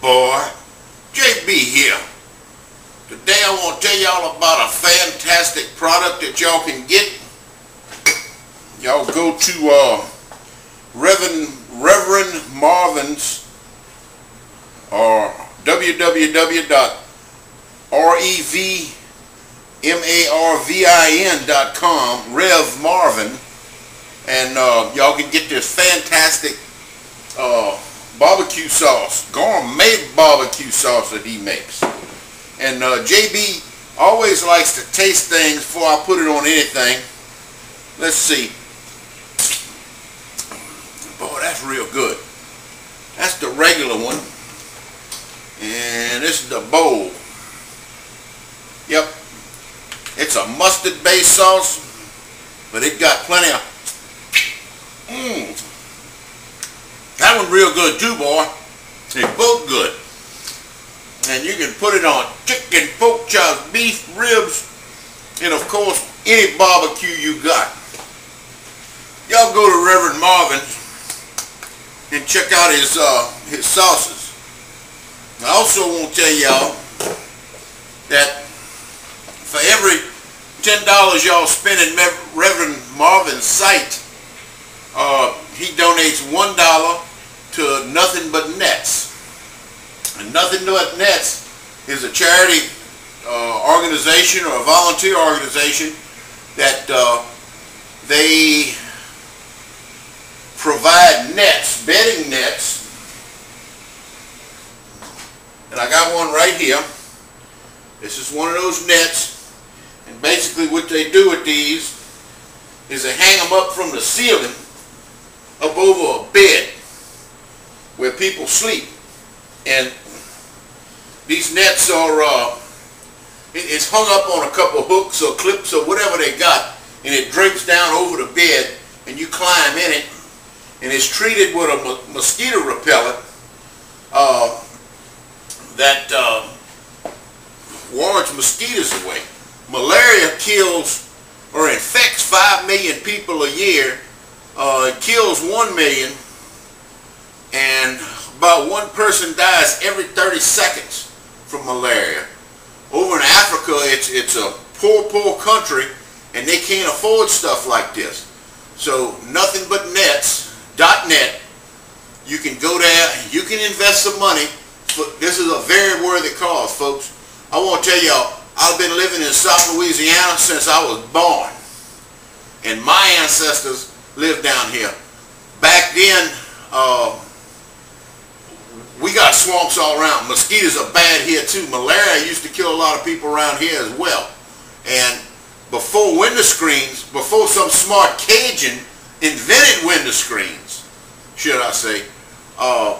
boy. JB here. Today I want to tell y'all about a fantastic product that y'all can get. Y'all go to uh, Reverend, Reverend Marvin's or www.revmarvin.com, Rev Marvin, and uh, y'all can get this fantastic uh, barbecue sauce, gourmet barbecue sauce that he makes. And uh, JB always likes to taste things before I put it on anything. Let's see. Boy, that's real good. That's the regular one. And this is the bowl. Yep. It's a mustard based sauce, but it got plenty of mmm. That one real good too, boy. They both good. And you can put it on chicken, pork chops, beef, ribs, and of course, any barbecue you got. Y'all go to Reverend Marvin's and check out his uh, his sauces. I also want to tell y'all that for every $10 y'all spend in Reverend Marvin's site, uh, he donates $1 to Nothing But Nets. And Nothing But Nets is a charity uh, organization or a volunteer organization that uh, they provide nets, bedding nets, and I got one right here. This is one of those nets. And basically what they do with these is they hang them up from the ceiling up over a bed where people sleep. And these nets are, uh, it's hung up on a couple hooks or clips or whatever they got and it drapes down over the bed and you climb in it and it's treated with a mosquito repellent uh, that uh, warns mosquitoes away. Malaria kills or infects 5 million people a year. Uh, it kills 1 million and about one person dies every 30 seconds from malaria. Over in Africa, it's, it's a poor, poor country and they can't afford stuff like this. So nothing but nets.net. You can go there, you can invest some money this is a very worthy cause, folks. I want to tell y'all, I've been living in South Louisiana since I was born. And my ancestors lived down here. Back then, uh, we got swamps all around. Mosquitoes are bad here too. Malaria used to kill a lot of people around here as well. And before window screens, before some smart Cajun invented window screens, should I say, uh,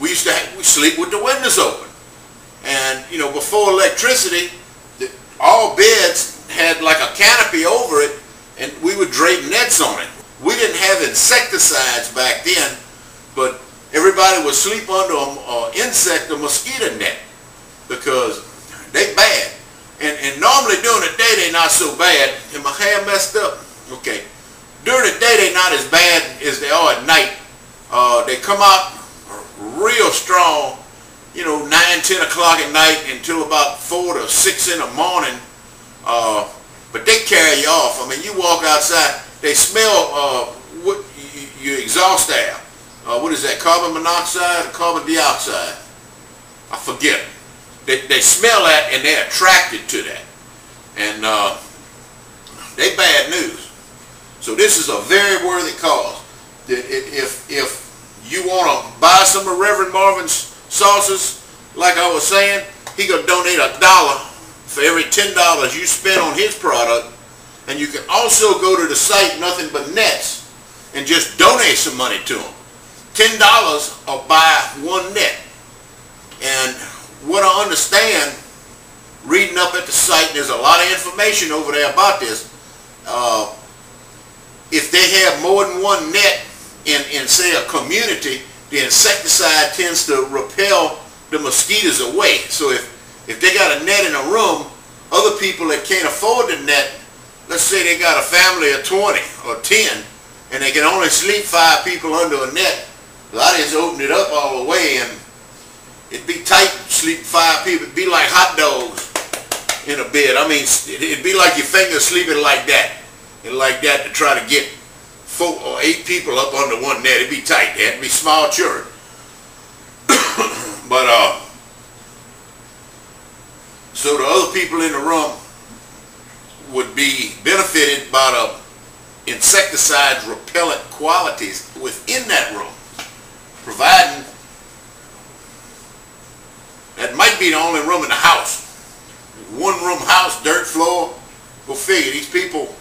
we used to have, we sleep with the windows open. And, you know, before electricity, the, all beds had like a canopy over it and we would drape nets on it. We didn't have insecticides back then, but everybody would sleep under an insect or mosquito net because they bad. And, and normally during the day they're not so bad. And my hair messed up? Okay. During the day they're not as bad as they are at night. Uh, they come out real strong, you know, 9, 10 o'clock at night until about 4 to 6 in the morning. Uh, but they carry you off. I mean, you walk outside, they smell uh, what you exhaust air. Uh, what is that, carbon monoxide or carbon dioxide? I forget. They, they smell that and they're attracted to that. And uh, they bad news. So this is a very worthy cause. If, if you want to buy some of Reverend Marvin's sauces, like I was saying, he going to donate a dollar for every $10 you spend on his product. And you can also go to the site Nothing But Nets and just donate some money to him. $10 or buy one net. And what I understand, reading up at the site, there's a lot of information over there about this. Uh, if they have more than one net in, in say a community, the insecticide tends to repel the mosquitoes away. So if, if they got a net in a room, other people that can't afford the net, let's say they got a family of 20 or 10, and they can only sleep five people under a net, lot of just open it up all the way and It'd be tight, sleep five people. It'd be like hot dogs in a bed. I mean, it'd be like your fingers sleeping like that. And like that to try to get four or eight people up under one net. It'd be tight. It'd be small children. but, uh, so the other people in the room would be benefited by the insecticide's repellent qualities within that room, providing that might be the only room in the house. One room house, dirt floor. Go figure, these people,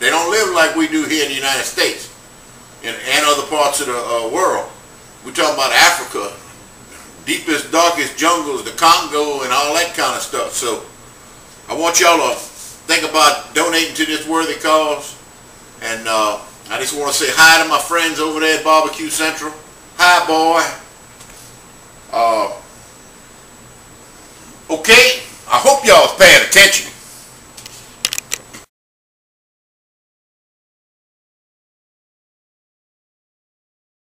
they don't live like we do here in the United States and, and other parts of the uh, world. We're talking about Africa, deepest, darkest jungles, the Congo and all that kind of stuff. So I want y'all to think about donating to this worthy cause. And uh, I just want to say hi to my friends over there at Barbecue Central. Hi, boy. Uh, okay, I hope y'all's paying attention.